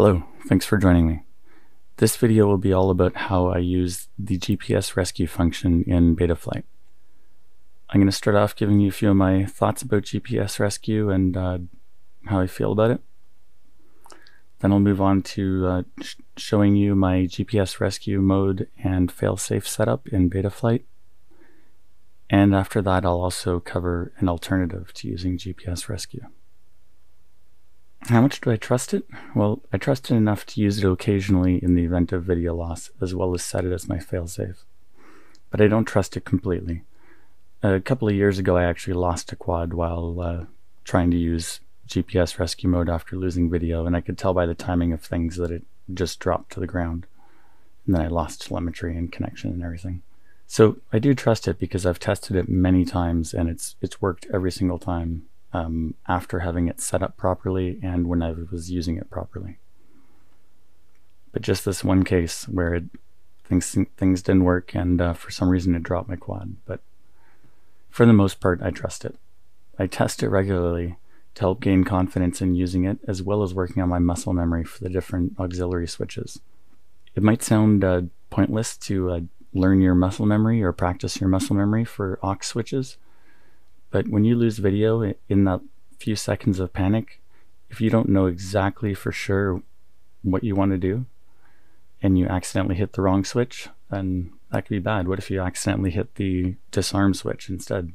Hello, thanks for joining me. This video will be all about how I use the GPS rescue function in Betaflight. I'm going to start off giving you a few of my thoughts about GPS rescue and uh, how I feel about it. Then I'll move on to uh, sh showing you my GPS rescue mode and failsafe setup in Betaflight. And after that, I'll also cover an alternative to using GPS rescue. How much do I trust it? Well, I trust it enough to use it occasionally in the event of video loss, as well as set it as my failsafe. But I don't trust it completely. A couple of years ago, I actually lost a quad while uh, trying to use GPS rescue mode after losing video, and I could tell by the timing of things that it just dropped to the ground. And then I lost telemetry and connection and everything. So I do trust it because I've tested it many times and it's it's worked every single time um, after having it set up properly and when I was using it properly. But just this one case where it, things things didn't work and uh, for some reason it dropped my quad. But for the most part, I trust it. I test it regularly to help gain confidence in using it as well as working on my muscle memory for the different auxiliary switches. It might sound uh, pointless to uh, learn your muscle memory or practice your muscle memory for aux switches, but when you lose video in that few seconds of panic, if you don't know exactly for sure what you want to do and you accidentally hit the wrong switch, then that could be bad. What if you accidentally hit the disarm switch instead?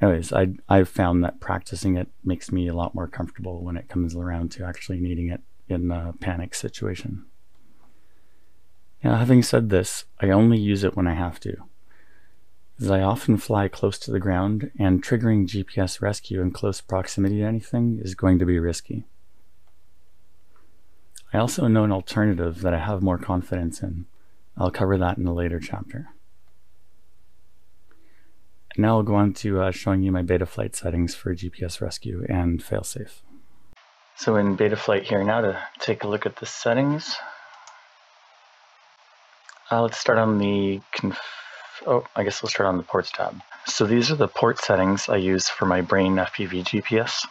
Anyways, I, I've found that practicing it makes me a lot more comfortable when it comes around to actually needing it in a panic situation. Now, having said this, I only use it when I have to as I often fly close to the ground and triggering GPS rescue in close proximity to anything is going to be risky. I also know an alternative that I have more confidence in. I'll cover that in a later chapter. And now I'll go on to uh, showing you my Betaflight settings for GPS rescue and failsafe. So in Betaflight here now to take a look at the settings. Uh, let's start on the conf oh, I guess we'll start on the ports tab. So these are the port settings I use for my Brain FPV GPS.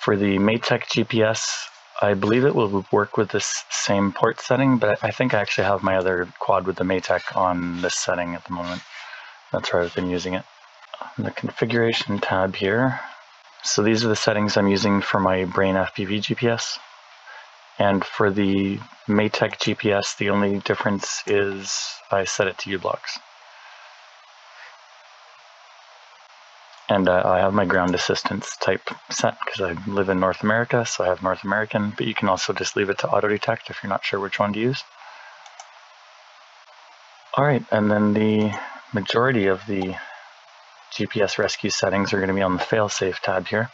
For the Matek GPS, I believe it will work with this same port setting, but I think I actually have my other quad with the Matek on this setting at the moment. That's where I've been using it. The configuration tab here, so these are the settings I'm using for my Brain FPV GPS. And for the Matek GPS, the only difference is I set it to u-blox. And uh, I have my ground assistance type set because I live in North America, so I have North American, but you can also just leave it to auto detect if you're not sure which one to use. All right, and then the majority of the GPS rescue settings are going to be on the failsafe tab here.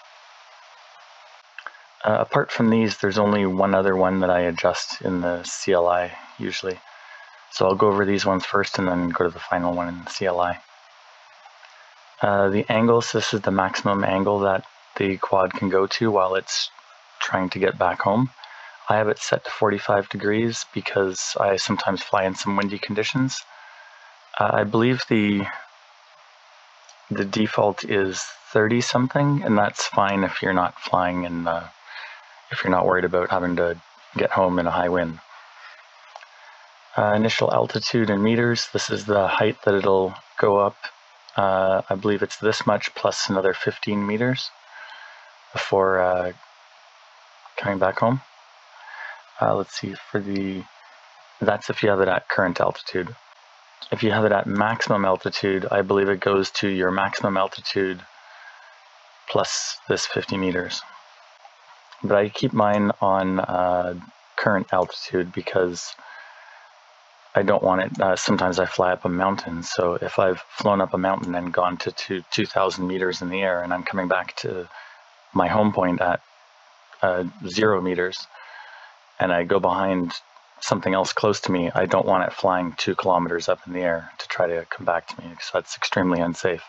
Uh, apart from these, there's only one other one that I adjust in the CLI usually. So I'll go over these ones first and then go to the final one in the CLI. Uh, the angles, this is the maximum angle that the quad can go to while it's trying to get back home. I have it set to 45 degrees because I sometimes fly in some windy conditions. Uh, I believe the the default is 30 something and that's fine if you're not flying in the if you're not worried about having to get home in a high wind. Uh, initial altitude in meters, this is the height that it'll go up. Uh, I believe it's this much plus another 15 meters before uh, coming back home. Uh, let's see, for the, that's if you have it at current altitude. If you have it at maximum altitude, I believe it goes to your maximum altitude plus this 50 meters but I keep mine on uh, current altitude because I don't want it. Uh, sometimes I fly up a mountain, so if I've flown up a mountain and gone to two, 2,000 meters in the air and I'm coming back to my home point at uh, zero meters and I go behind something else close to me, I don't want it flying two kilometers up in the air to try to come back to me because that's extremely unsafe.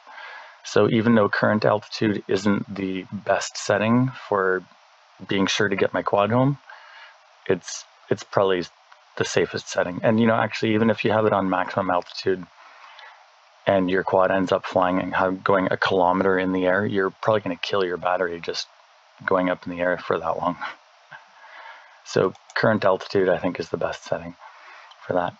So even though current altitude isn't the best setting for being sure to get my quad home, it's it's probably the safest setting. And you know, actually, even if you have it on maximum altitude and your quad ends up flying and going a kilometer in the air, you're probably going to kill your battery just going up in the air for that long. So current altitude, I think, is the best setting for that.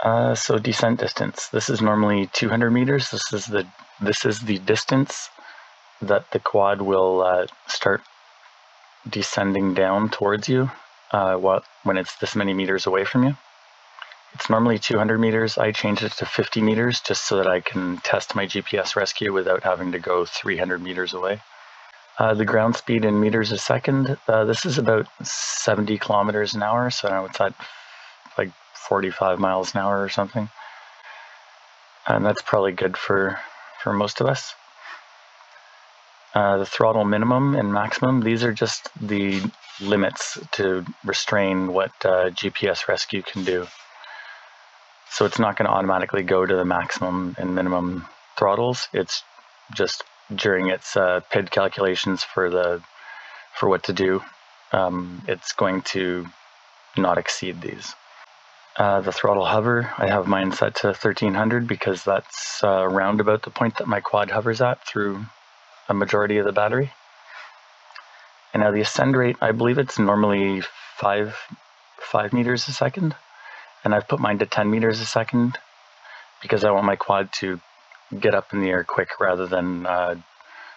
Uh, so descent distance. This is normally 200 meters. This is the this is the distance that the quad will uh, start descending down towards you uh, when it's this many meters away from you. It's normally 200 meters. I changed it to 50 meters just so that I can test my GPS rescue without having to go 300 meters away. Uh, the ground speed in meters a second, uh, this is about 70 kilometers an hour, so I know it's at like 45 miles an hour or something. And that's probably good for, for most of us. Uh, the throttle minimum and maximum, these are just the limits to restrain what uh, GPS rescue can do. So it's not going to automatically go to the maximum and minimum throttles. It's just during its uh, PID calculations for the for what to do. Um, it's going to not exceed these. Uh, the throttle hover, I have mine set to 1300 because that's uh, around about the point that my quad hovers at through a majority of the battery. And now the ascend rate, I believe it's normally five, five meters a second. And I've put mine to 10 meters a second because I want my quad to get up in the air quick rather than uh,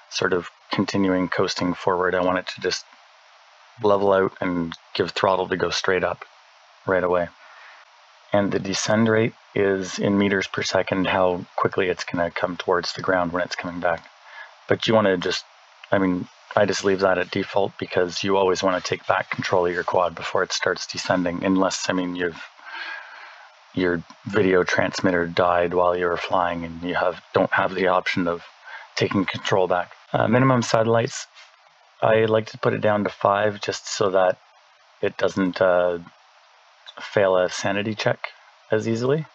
sort of continuing coasting forward. I want it to just level out and give throttle to go straight up right away. And the descend rate is in meters per second, how quickly it's going to come towards the ground when it's coming back. But you want to just, I mean, I just leave that at default because you always want to take back control of your quad before it starts descending, unless, I mean, you've your video transmitter died while you were flying and you have don't have the option of taking control back. Uh, minimum satellites, I like to put it down to five just so that it doesn't uh, fail a sanity check as easily.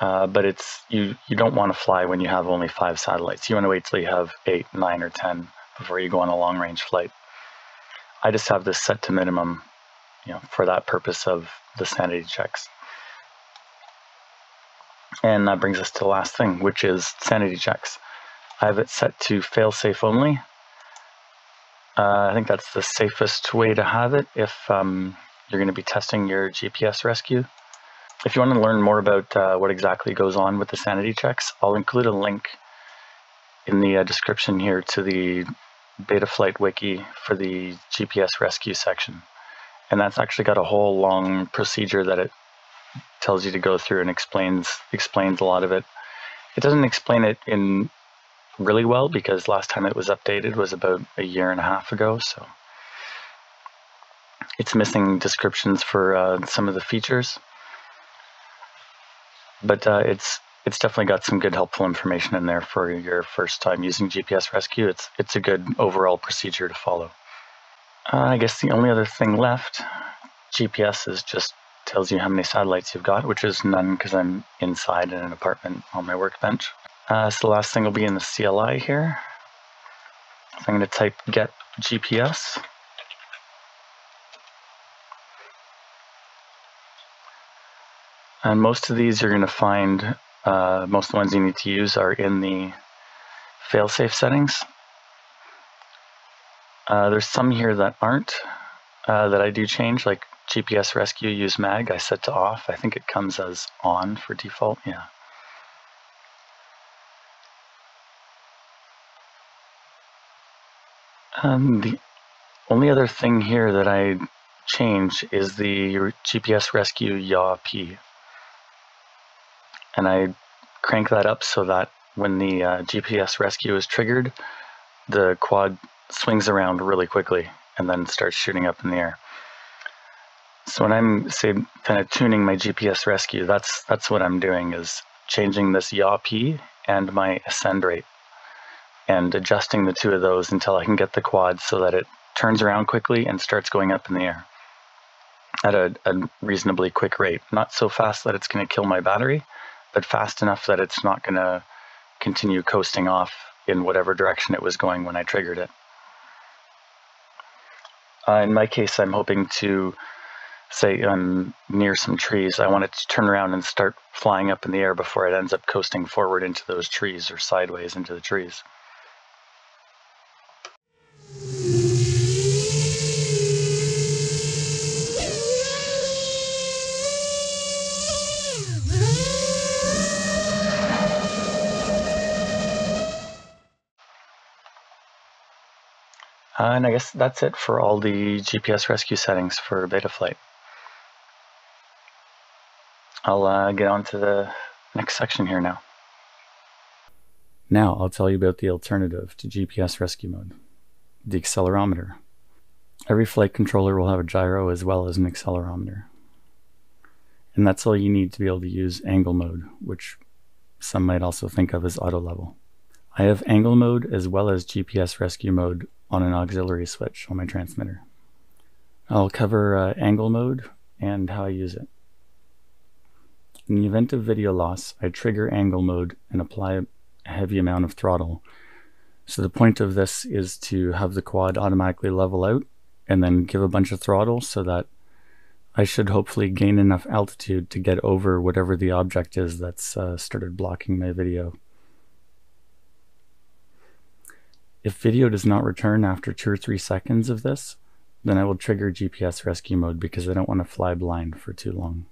Uh, but it's you you don't want to fly when you have only five satellites. You want to wait till you have eight, nine, or ten before you go on a long range flight. I just have this set to minimum, you know, for that purpose of the sanity checks. And that brings us to the last thing, which is sanity checks. I have it set to fail safe only. Uh, I think that's the safest way to have it if um, you're going to be testing your GPS rescue. If you want to learn more about uh, what exactly goes on with the sanity checks, I'll include a link in the uh, description here to the Betaflight wiki for the GPS rescue section. And that's actually got a whole long procedure that it tells you to go through and explains explains a lot of it. It doesn't explain it in really well because last time it was updated was about a year and a half ago, so it's missing descriptions for uh, some of the features. But uh, it's it's definitely got some good helpful information in there for your first time using GPS Rescue. It's it's a good overall procedure to follow. Uh, I guess the only other thing left, GPS is just tells you how many satellites you've got, which is none because I'm inside in an apartment on my workbench. Uh, so the last thing will be in the CLI here. So I'm going to type get GPS. And most of these you're going to find, uh, most of the ones you need to use are in the failsafe settings. Uh, there's some here that aren't, uh, that I do change, like GPS rescue use mag, I set to off. I think it comes as on for default, yeah. Um, the only other thing here that I change is the GPS rescue yaw P. And I crank that up so that when the uh, GPS rescue is triggered, the quad swings around really quickly and then starts shooting up in the air. So when I'm say kind of tuning my GPS rescue, that's that's what I'm doing is changing this yaw P and my ascend rate and adjusting the two of those until I can get the quad so that it turns around quickly and starts going up in the air at a, a reasonably quick rate. Not so fast that it's going to kill my battery, but fast enough that it's not going to continue coasting off in whatever direction it was going when I triggered it. Uh, in my case, I'm hoping to say I'm near some trees, I want it to turn around and start flying up in the air before it ends up coasting forward into those trees or sideways into the trees. And I guess that's it for all the GPS rescue settings for Betaflight. I'll uh, get on to the next section here now. Now I'll tell you about the alternative to GPS rescue mode, the accelerometer. Every flight controller will have a gyro as well as an accelerometer. And that's all you need to be able to use angle mode, which some might also think of as auto level. I have angle mode as well as GPS rescue mode on an auxiliary switch on my transmitter. I'll cover uh, angle mode and how I use it. In the event of video loss, I trigger angle mode and apply a heavy amount of throttle. So the point of this is to have the quad automatically level out and then give a bunch of throttle so that I should hopefully gain enough altitude to get over whatever the object is that's uh, started blocking my video. If video does not return after two or three seconds of this, then I will trigger GPS rescue mode because I don't want to fly blind for too long.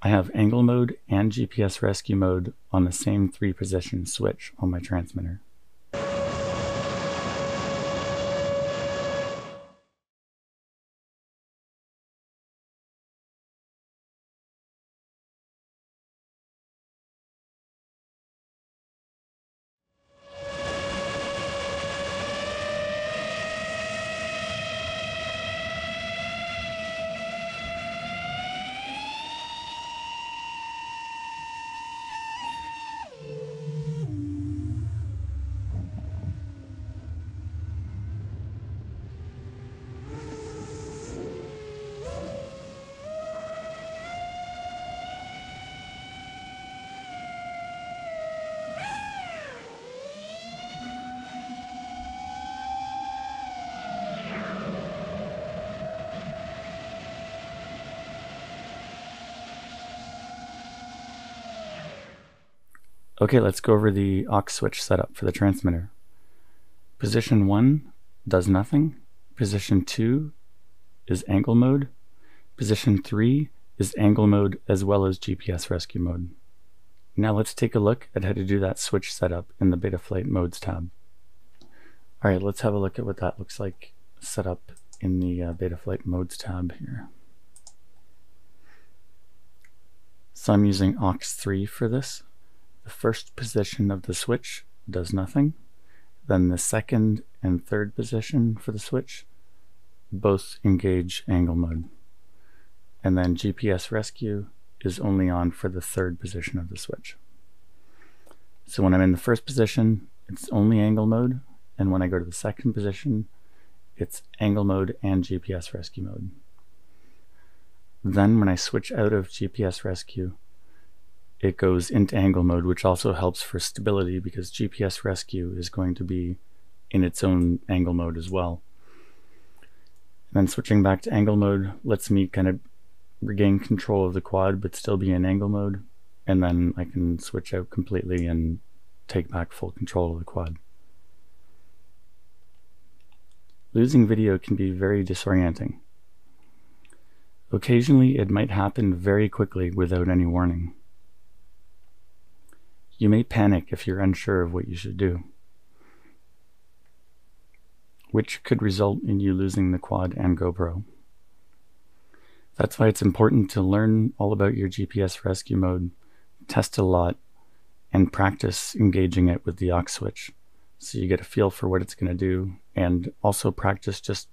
I have angle mode and GPS rescue mode on the same three position switch on my transmitter. Okay, let's go over the aux switch setup for the transmitter. Position 1 does nothing. Position 2 is angle mode. Position 3 is angle mode as well as GPS rescue mode. Now let's take a look at how to do that switch setup in the Betaflight Modes tab. Alright, let's have a look at what that looks like set up in the uh, Betaflight Modes tab here. So I'm using aux3 for this. The first position of the switch does nothing. Then the second and third position for the switch both engage angle mode. And then GPS rescue is only on for the third position of the switch. So when I'm in the first position, it's only angle mode. And when I go to the second position, it's angle mode and GPS rescue mode. Then when I switch out of GPS rescue, it goes into angle mode, which also helps for stability because GPS rescue is going to be in its own angle mode as well. And then switching back to angle mode lets me kind of regain control of the quad but still be in angle mode and then I can switch out completely and take back full control of the quad. Losing video can be very disorienting. Occasionally it might happen very quickly without any warning. You may panic if you're unsure of what you should do, which could result in you losing the quad and GoPro. That's why it's important to learn all about your GPS rescue mode, test a lot, and practice engaging it with the aux switch so you get a feel for what it's going to do, and also practice just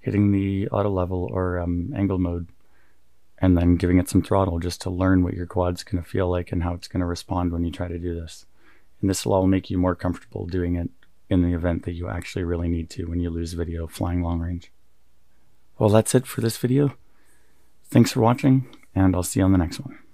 hitting the auto level or um, angle mode and then giving it some throttle just to learn what your quad's going to feel like and how it's going to respond when you try to do this. And this will all make you more comfortable doing it in the event that you actually really need to when you lose video flying long range. Well, that's it for this video. Thanks for watching, and I'll see you on the next one.